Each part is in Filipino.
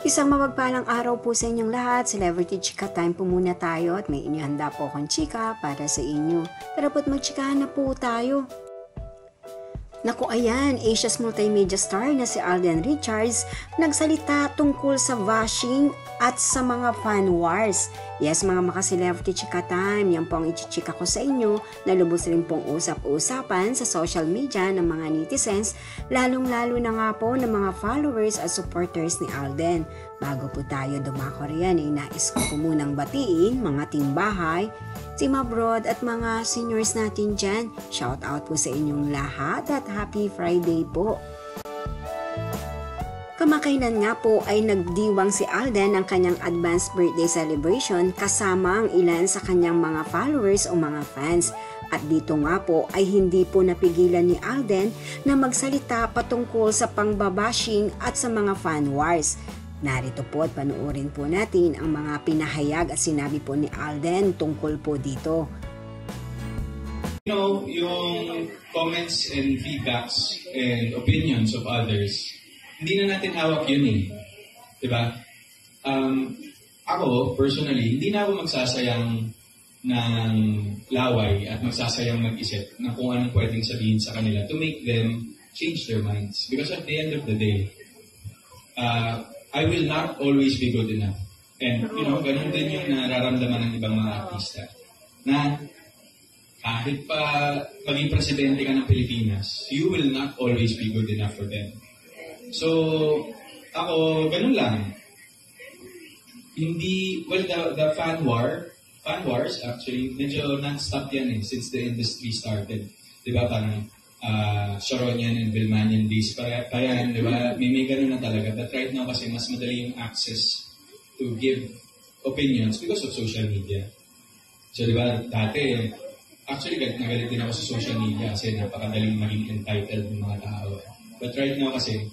Isang mapagpalang araw po sa inyong lahat. Celebrity Chika time po muna tayo at may inihanda po akong chika para sa inyo. Tara po't magchikahan na po tayo. Naku ayan, Asia's multimedia star na si Alden Richards nagsalita tungkol sa bashing at sa mga fan wars. Yes mga maka-celebrity chika time, yan po ang ichichika ko sa inyo na lubos rin pong usap-usapan sa social media ng mga netizens, lalong-lalo na nga po ng mga followers at supporters ni Alden. Bago po tayo dumako riyan, ay nais ko po munang batiin mga timbahay, team abroad at mga seniors natin dyan. Shout out po sa inyong lahat at happy Friday po. Kamakailan nga po ay nagdiwang si Alden ng kanyang advanced birthday celebration kasama ang ilan sa kanyang mga followers o mga fans. At dito nga po ay hindi po napigilan ni Alden na magsalita patungkol sa pangbabashing at sa mga fan wars. Narito po at panuorin po natin ang mga pinahayag at sinabi po ni Alden tungkol po dito. You know, yung comments and feedbacks and opinions of others, hindi na natin hawak yun eh. Diba? Um, ako, personally, hindi na ako magsasayang ng laway at magsasayang mag-isip na kung anong pwedeng sabihin sa kanila to make them change their minds. Because at the end of the day, uh, I will not always be good enough. And, you know, ganun din yung nararamdaman ng ibang mga artista. Na kahit pa maging presidente ka ng Pilipinas, you will not always be good enough for them. So, ako, ganun lang. Hindi, well, the, the fan war, fan wars, actually, medyo non-stop yan eh, since the industry started. Di ba, parang uh, Sharonian and Vilmanian days pa, pa yan, di ba? May, may ganun na talaga. But right now kasi mas madali yung access to give opinions because of social media. So, di ba, dati, actually, galit na galit din ako sa social media kasi napakadaling maging entitled ng mga tao. But right now kasi,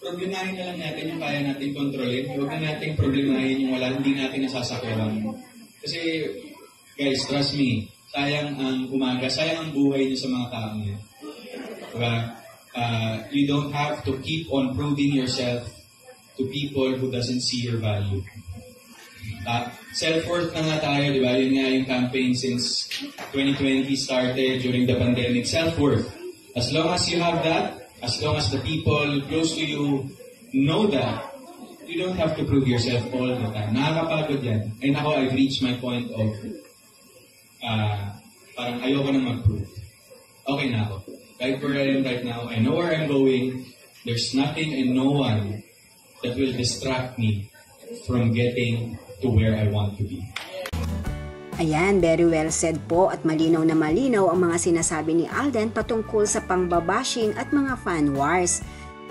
problemahin na lang natin yung kaya natin kontrolin. Huwag na natin problemahin yung wala, hindi natin nasasakyawan. Kasi, guys, trust me, sayang ang umaga, sayang ang buhay niyo sa mga tao niyo. Diba? Uh, you don't have to keep on proving yourself to people who doesn't see your value. Uh, self-worth na nga tayo, di ba? Yun nga yung campaign since 2020 started during the pandemic. Self-worth. As long as you have that, as long as the people close to you know that, you don't have to prove yourself all the time. Nakakapagod yan. And ako, I've reached my point of uh, parang ayoko nang mag-prove. Okay na ako. Right where I am right now, I know where I'm going. There's nothing and no one that will distract me from getting to where I want to be. Ayan, very well said po at malinaw na malinaw ang mga sinasabi ni Alden patungkol sa pangbabashing at mga fan wars.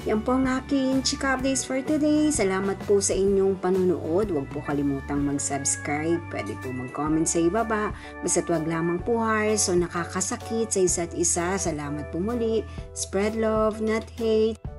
Yan po ang aking chika updates for today. Salamat po sa inyong panunood. Huwag po kalimutang mag-subscribe. Pwede po mag-comment sa ibaba. Basta huwag lamang po hearts o nakakasakit sa isa't isa. Salamat po muli. Spread love, not hate.